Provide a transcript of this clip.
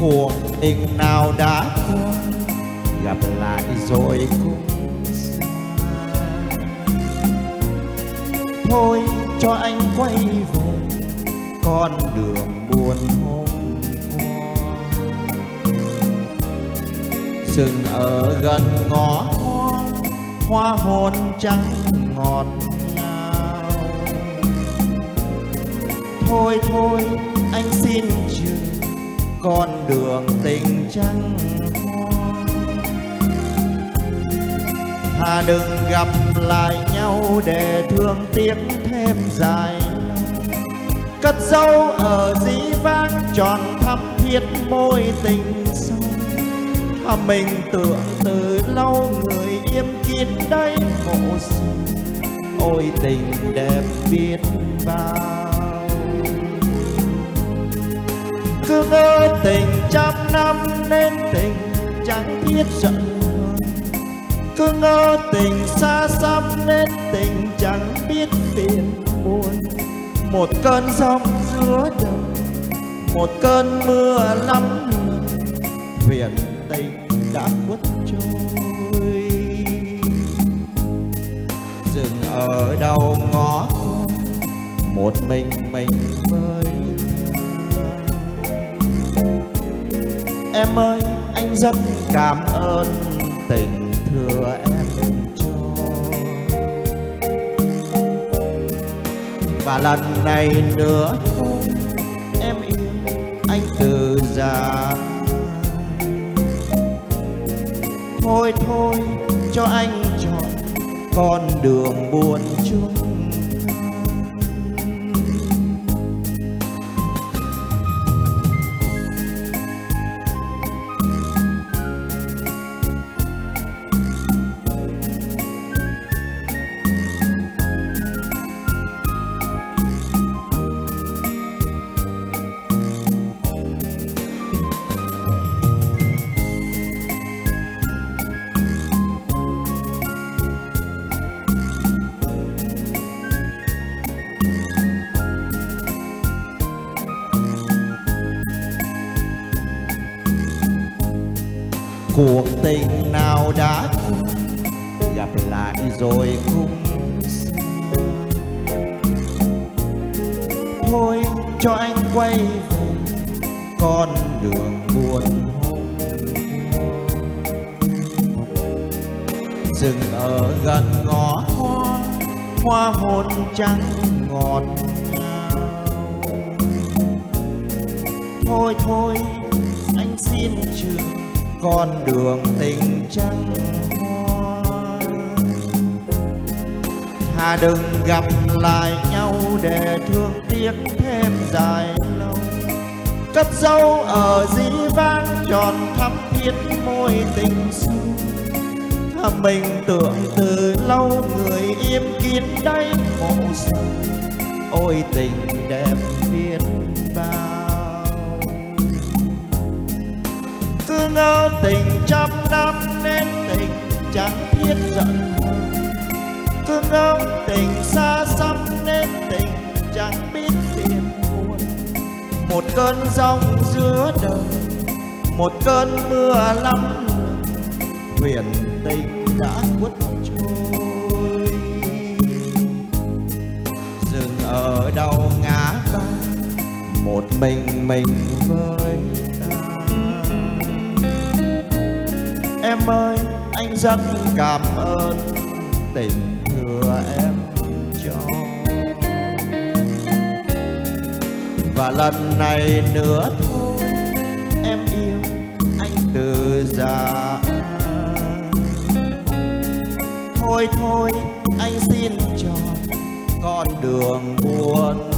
cuộc tình nào đã qua, gặp lại rồi cũng xa. thôi cho anh quay về, con đường buồn hôm qua dừng ở gần ngõ hoa hoa hôn trắng ngọt ngào thôi thôi, anh xin chừng con đường tình trăng hoa đừng gặp lại nhau để thương tiếc thêm dài cất dấu ở dĩ vãng tròn thắm thiết môi tình sâu. Hà mình tưởng từ lâu người im kín đây khổ sầu ôi tình đẹp biết bao. Cứ ngỡ tình trăm năm nên tình chẳng biết giận hờn cứ ngỡ tình xa xăm nên tình chẳng biết phiền buồn một cơn sóng giữa đời, một cơn mưa lắm huyền tình đã quất trôi. Dừng ở đầu ngõ một mình mình vơi em ơi, anh rất cảm ơn tình thừa em cho. Và lần này nữa thôi em yêu anh từ già. Thôi thôi, cho anh chọn con đường buồn chung. Cuộc tình nào đã gặp lại rồi không? thôi cho anh quay về con đường buồn dừng ở gần ngõ hoa hoa hôn trắng ngọt ngào thôi thôi, anh xin trường con đường tình trắng hoa thà đừng gặp lại nhau để thương tiếc thêm dài lâu. Cất dấu ở dĩ vang tròn thắm thiết môi tình xưa. Thà mình tưởng từ lâu người im kín đáy mộ sâu ôi tình đẹp ngỡ tình trăm năm nên tình chẳng biết giận cứ ngỡ tình xa xăm nên tình chẳng biết phiền buồn một cơn giông giữa đời, một cơn mưa lắm huyền tình đã khuất trôi dừng ở đâu ngã ba, một mình mình vơi. Ơi, anh rất cảm ơn tình thừa em cho. Và lần này nữa thôi, em yêu anh từ già. Thôi thôi, anh xin cho con đường buồn